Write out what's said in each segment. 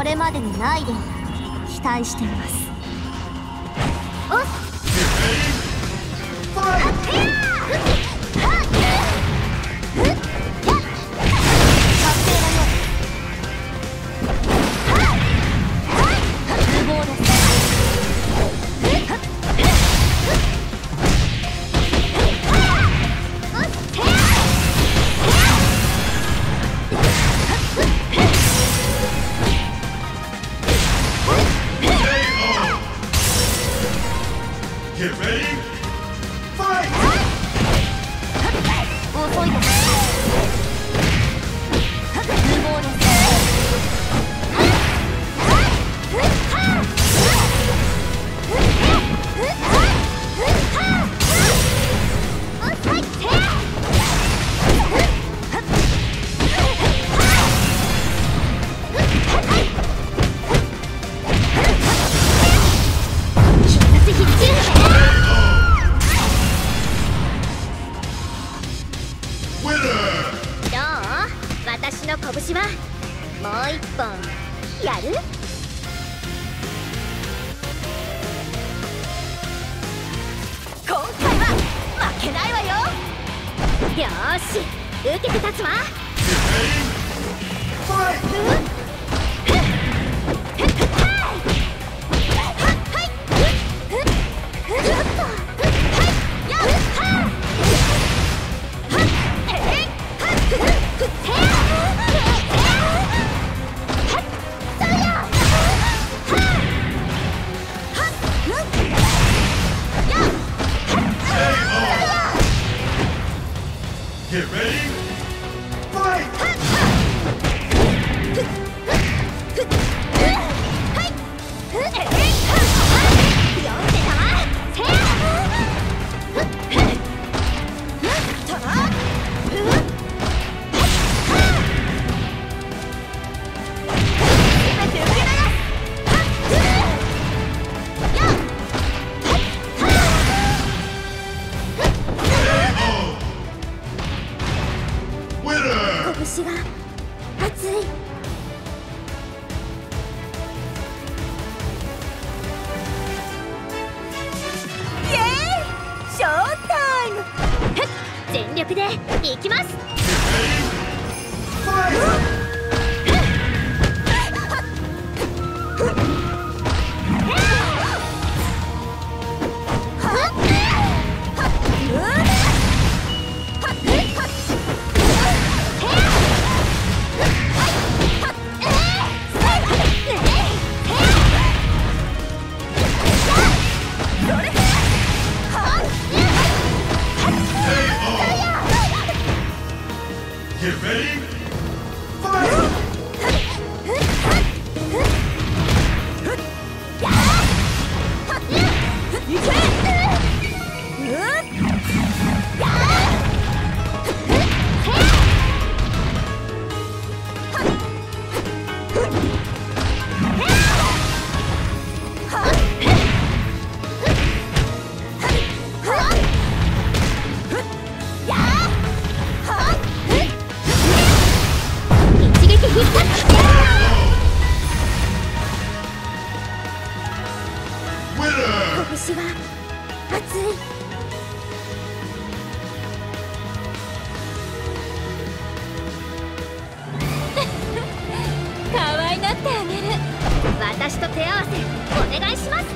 これまでにないで期待しています。Get ready, よし受けて立つわ。ヘッ力でいきます。お願いします。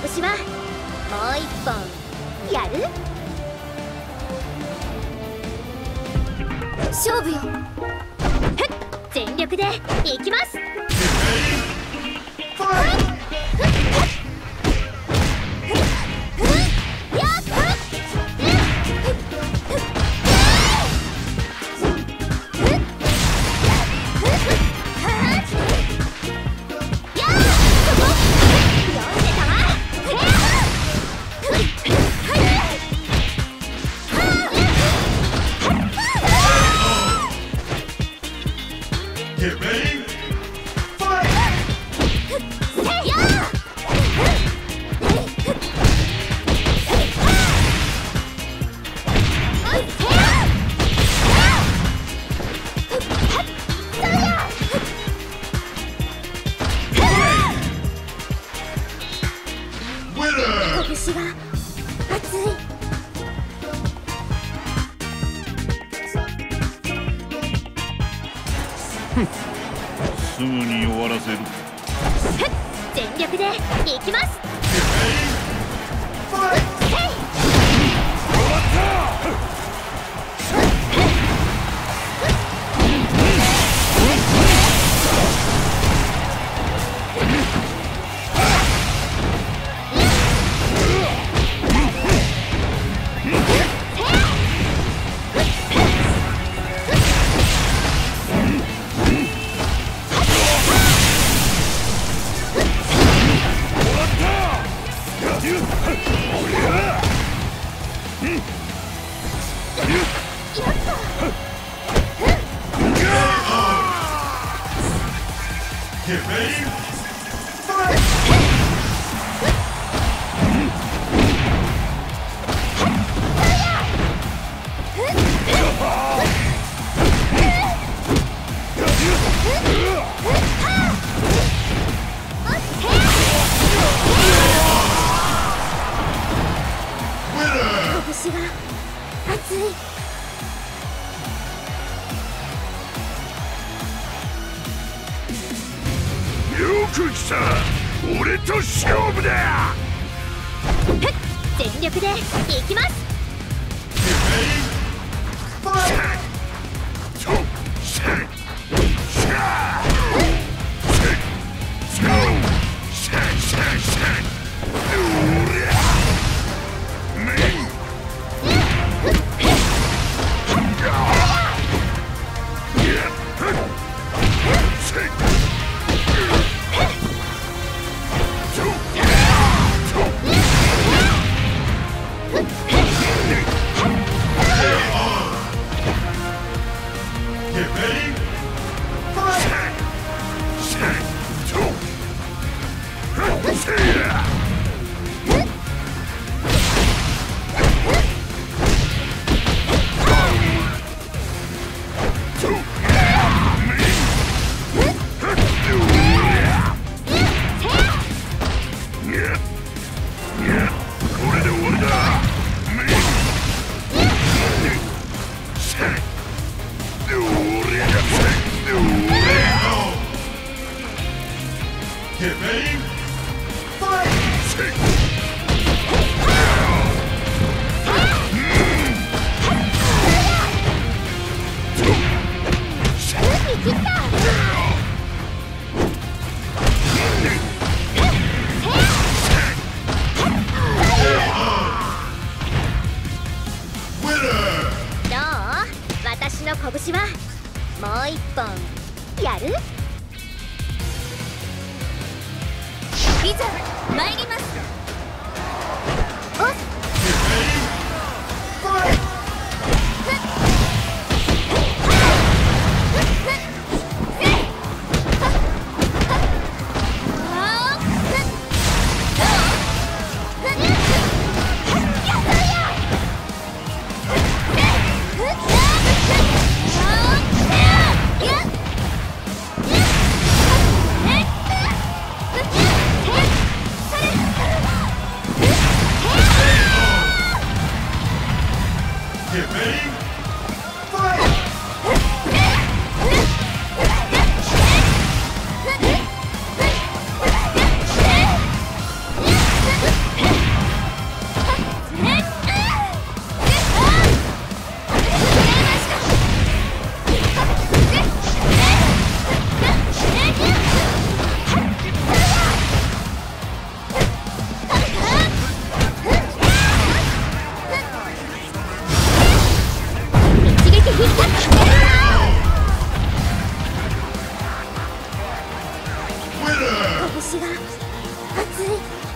拳はもう一本やる？勝負よ。全力でいきます、はいすぐに終わらせる。全力でいきます。私は熱い。空気俺と勝負だ。全力でいきます。ファイト Get ready. が熱い。